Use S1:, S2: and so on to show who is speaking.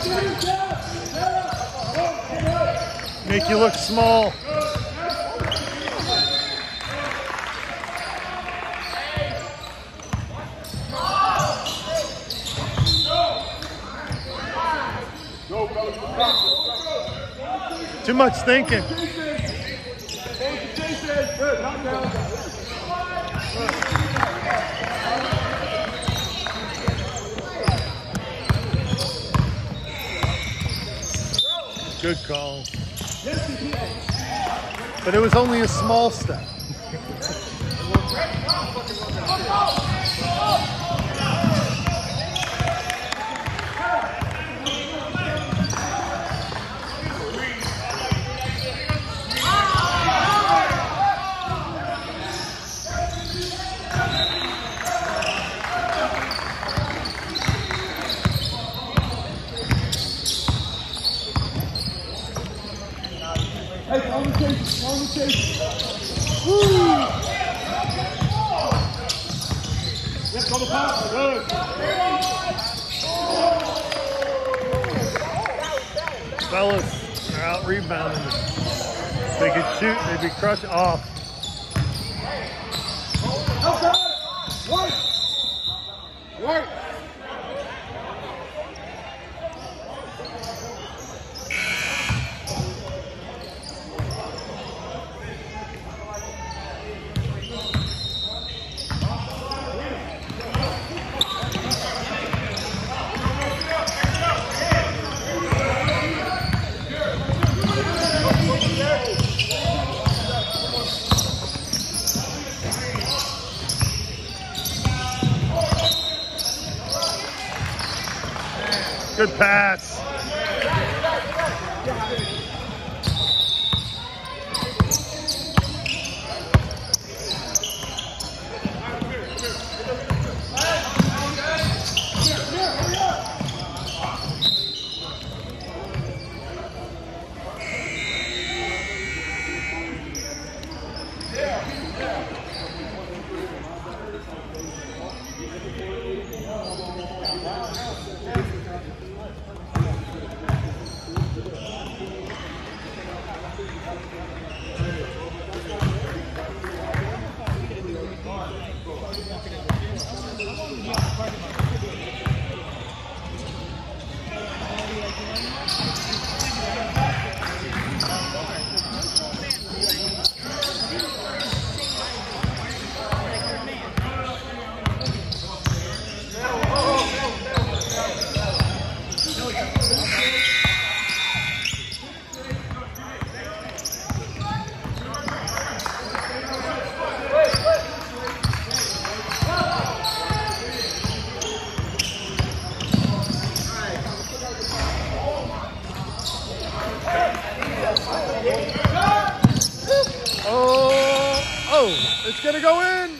S1: Make you look small. Too much thinking. Good call. But it was only a small step. Fellas, they're out rebounding. They could shoot, they'd be crushed off.
S2: Outside. Work. Work.
S1: Good pass. Спасибо. Oh, oh, it's gonna go in.